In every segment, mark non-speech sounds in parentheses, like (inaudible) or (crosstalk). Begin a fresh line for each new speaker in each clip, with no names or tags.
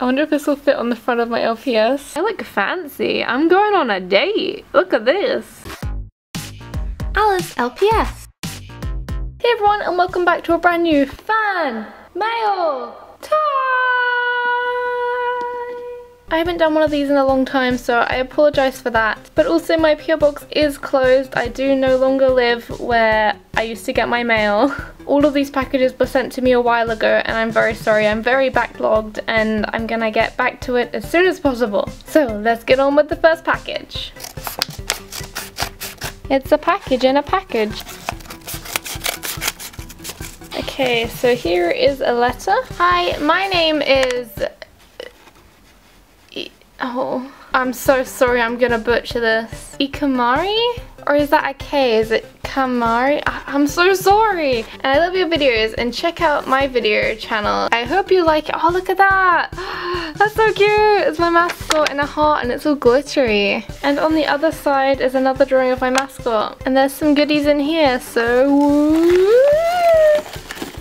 I wonder if this will fit on the front of my LPS. I look fancy. I'm going on a date. Look at this. Alice LPS. Hey everyone and welcome back to a brand new fan mail time. I haven't done one of these in a long time so I apologise for that. But also my PO box is closed. I do no longer live where I used to get my mail. (laughs) All of these packages were sent to me a while ago and I'm very sorry. I'm very backlogged and I'm gonna get back to it as soon as possible. So let's get on with the first package. It's a package in a package. Okay, so here is a letter. Hi, my name is Oh, I'm so sorry I'm gonna butcher this. Ikamari? Or is that a K? Is it Kamari? I'm so sorry. And I love your videos and check out my video channel. I hope you like it. Oh, look at that. (gasps) That's so cute. It's my mascot in a heart and it's all glittery. And on the other side is another drawing of my mascot. And there's some goodies in here, so...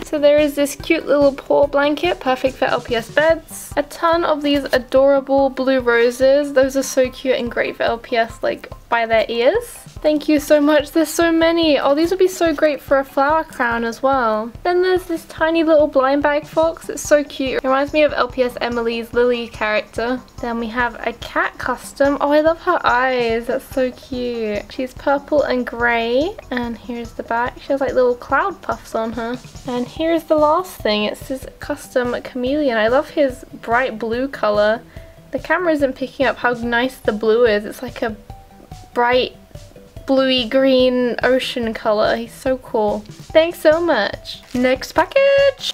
So there is this cute little paw blanket, perfect for LPS beds. A ton of these adorable blue roses. Those are so cute and great for LPS, like by their ears. Thank you so much. There's so many. Oh, these would be so great for a flower crown as well. Then there's this tiny little blind bag fox. It's so cute. It reminds me of LPS Emily's Lily character. Then we have a cat custom. Oh, I love her eyes. That's so cute. She's purple and grey. And here's the back. She has like little cloud puffs on her. And here's the last thing. It's this custom chameleon. I love his bright blue colour. The camera isn't picking up how nice the blue is. It's like a bright bluey green ocean color. He's so cool. Thanks so much. Next package.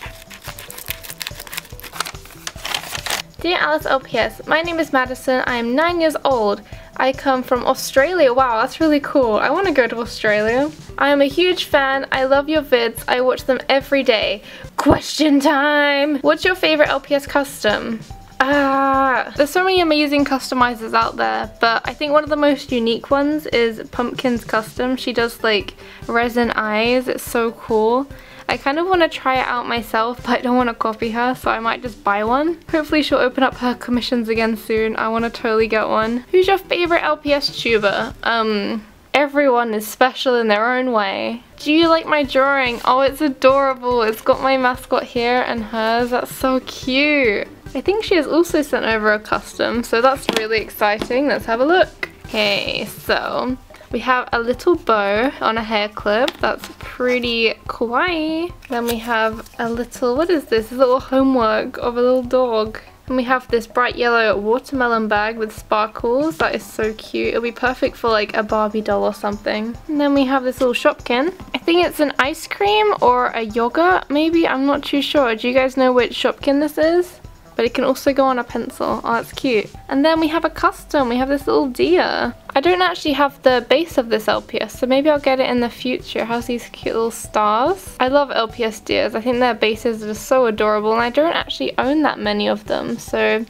Dear Alice LPS, my name is Madison. I am 9 years old. I come from Australia. Wow, that's really cool. I want to go to Australia. I am a huge fan. I love your vids. I watch them every day. Question time! What's your favorite LPS custom? Ah, there's so many amazing customizers out there, but I think one of the most unique ones is Pumpkin's Custom. She does like resin eyes, it's so cool. I kind of want to try it out myself, but I don't want to copy her, so I might just buy one. Hopefully she'll open up her commissions again soon. I want to totally get one. Who's your favorite LPS tuber? Um, everyone is special in their own way. Do you like my drawing? Oh, it's adorable. It's got my mascot here and hers. That's so cute. I think she has also sent over a custom, so that's really exciting. Let's have a look. Okay, so we have a little bow on a hair clip. That's pretty kawaii. Then we have a little, what is this? A little homework of a little dog. And we have this bright yellow watermelon bag with sparkles. That is so cute. It'll be perfect for like a Barbie doll or something. And then we have this little Shopkin. I think it's an ice cream or a yogurt maybe. I'm not too sure. Do you guys know which Shopkin this is? But it can also go on a pencil. Oh, that's cute. And then we have a custom. We have this little deer. I don't actually have the base of this LPS, so maybe I'll get it in the future. It has these cute little stars. I love LPS deers. I think their bases are so adorable, and I don't actually own that many of them, so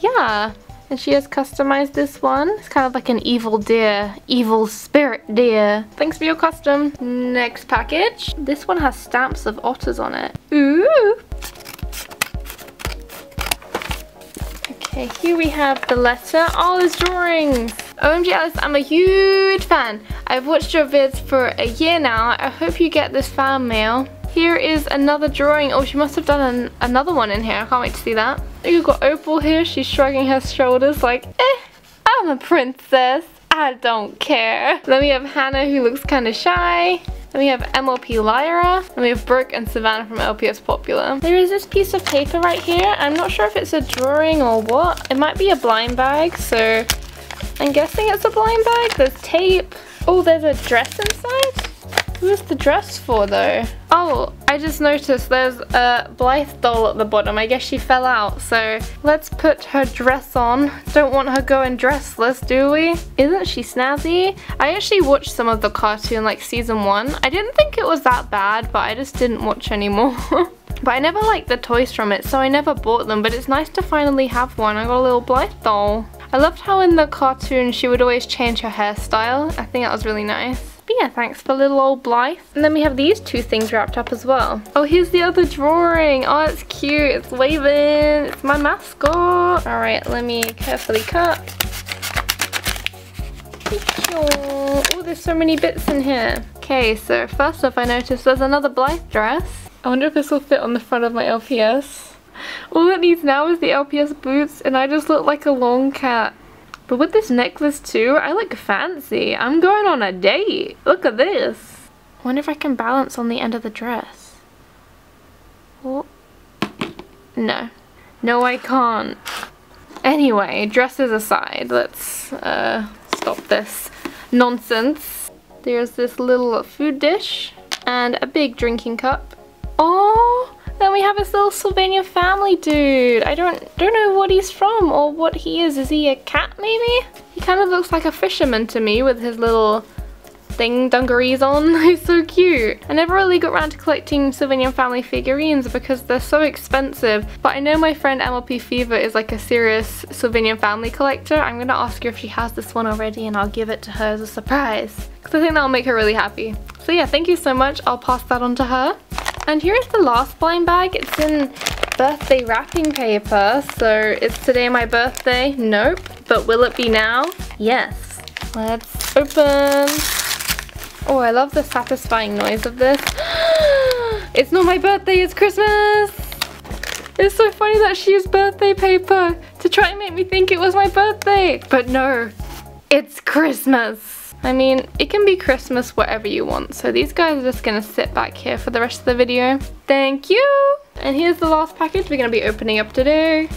yeah. And she has customized this one. It's kind of like an evil deer, evil spirit deer. Thanks for your custom. Next package. This one has stamps of otters on it. Ooh. Okay, here we have the letter. Oh, there's drawings. OMG Alice, I'm a huge fan. I've watched your vids for a year now. I hope you get this fan mail. Here is another drawing. Oh, she must have done an another one in here. I can't wait to see that. You've got Opal here. She's shrugging her shoulders like, eh, I'm a princess. I don't care. Then we have Hannah who looks kind of shy. Then we have MLP Lyra, and we have Brooke and Savannah from LPS Popular. There is this piece of paper right here. I'm not sure if it's a drawing or what. It might be a blind bag, so I'm guessing it's a blind bag. There's tape. Oh, there's a dress inside? Who's the dress for though? Oh, I just noticed there's a Blythe doll at the bottom. I guess she fell out. So let's put her dress on. Don't want her going dressless, do we? Isn't she snazzy? I actually watched some of the cartoon like season one. I didn't think it was that bad, but I just didn't watch anymore. (laughs) But I never liked the toys from it, so I never bought them, but it's nice to finally have one. I got a little Blythe doll. I loved how in the cartoon she would always change her hairstyle. I think that was really nice. But yeah, thanks for little old Blythe. And then we have these two things wrapped up as well. Oh, here's the other drawing. Oh, it's cute. It's waving. It's my mascot. All right, let me carefully cut. Oh, there's so many bits in here. Okay, so first off I noticed there's another Blythe dress. I wonder if this will fit on the front of my LPS. All it needs now is the LPS boots and I just look like a long cat. But with this necklace too, I look fancy. I'm going on a date. Look at this. I wonder if I can balance on the end of the dress. Oh. No. No, I can't. Anyway, dresses aside, let's uh, stop this nonsense. There's this little food dish and a big drinking cup. Oh, then we have this little Sylvanian family dude. I don't don't know what he's from or what he is. Is he a cat maybe? He kind of looks like a fisherman to me with his little thing dungarees on. (laughs) He's so cute. I never really got around to collecting Sylvanian family figurines because they're so expensive. But I know my friend MLP Fever is like a serious Sylvanian family collector. I'm gonna ask her if she has this one already and I'll give it to her as a surprise. Because I think that'll make her really happy. So yeah, thank you so much. I'll pass that on to her. And here's the last blind bag. It's in birthday wrapping paper. So is today my birthday? Nope. But will it be now? Yes. Let's open. Oh, I love the satisfying noise of this. (gasps) it's not my birthday, it's Christmas! It's so funny that she used birthday paper to try and make me think it was my birthday. But no, it's Christmas. I mean, it can be Christmas whatever you want. So these guys are just gonna sit back here for the rest of the video. Thank you! And here's the last package we're gonna be opening up today.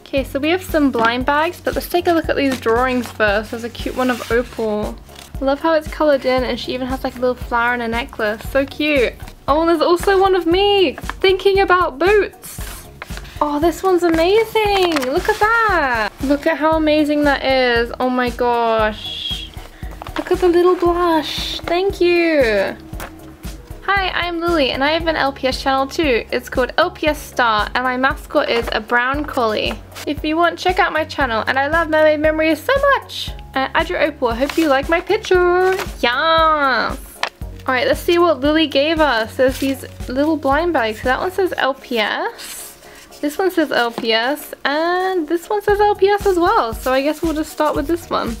Okay, so we have some blind bags, but let's take a look at these drawings first. There's a cute one of Opal. Love how it's coloured in and she even has like a little flower and a necklace. So cute. Oh, and there's also one of me thinking about boots. Oh, this one's amazing. Look at that. Look at how amazing that is. Oh my gosh. Look at the little blush. Thank you. Hi, I'm Lily and I have an LPS channel too. It's called LPS Star and my mascot is a brown collie. If you want, check out my channel and I love Mermaid Memories so much. Uh, add your opal. Hope you like my picture. Yes. Alright, let's see what Lily gave us. There's these little blind bags. So that one says LPS. This one says LPS, and this one says LPS as well, so I guess we'll just start with this one.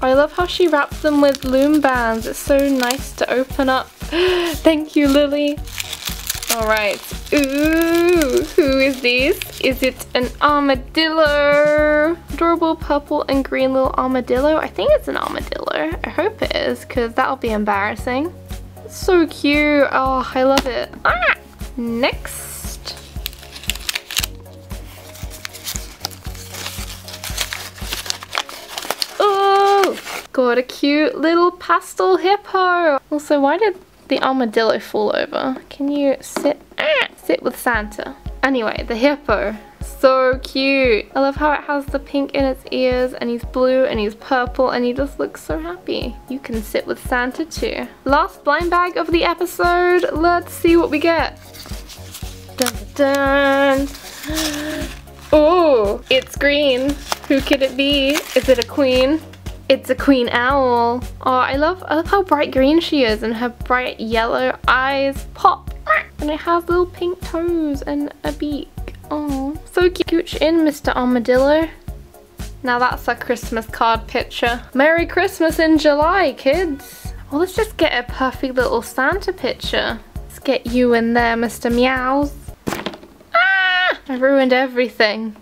I love how she wraps them with loom bands. It's so nice to open up. (gasps) Thank you, Lily. Alright. Ooh, who is this? Is it an armadillo? Adorable purple and green little armadillo. I think it's an armadillo. I hope it is, because that'll be embarrassing. It's so cute. Oh, I love it. Ah! Next. Got a cute little pastel hippo. Also, why did the armadillo fall over? Can you sit, ah, (clears throat) sit with Santa? Anyway, the hippo. So cute. I love how it has the pink in its ears and he's blue and he's purple and he just looks so happy. You can sit with Santa too. Last blind bag of the episode. Let's see what we get. Dun, dun. (gasps) Oh, it's green. Who could it be? Is it a queen? It's a queen owl. Oh, I love, I love how bright green she is and her bright yellow eyes pop. And it has little pink toes and a beak. Oh, so cute. in, Mr. Armadillo. Now that's a Christmas card picture. Merry Christmas in July, kids. Well, let's just get a perfect little Santa picture. Let's get you in there, Mr. Meows. Ah! I ruined everything.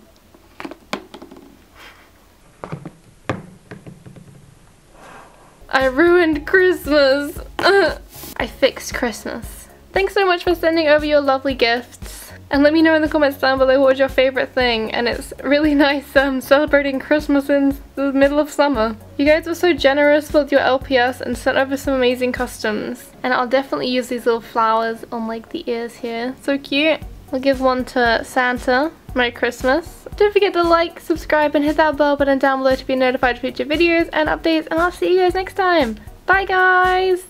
I ruined Christmas. (laughs) I fixed Christmas. Thanks so much for sending over your lovely gifts. And let me know in the comments down below what was your favourite thing. And it's really (laughs) nice um, celebrating Christmas in the middle of summer. You guys were so generous with your LPS and sent over some amazing customs. And I'll definitely use these little flowers on like the ears here. So cute. I'll give one to Santa. Merry Christmas. Don't forget to like, subscribe, and hit that bell button down below to be notified of future videos and updates, and I'll see you guys next time. Bye guys!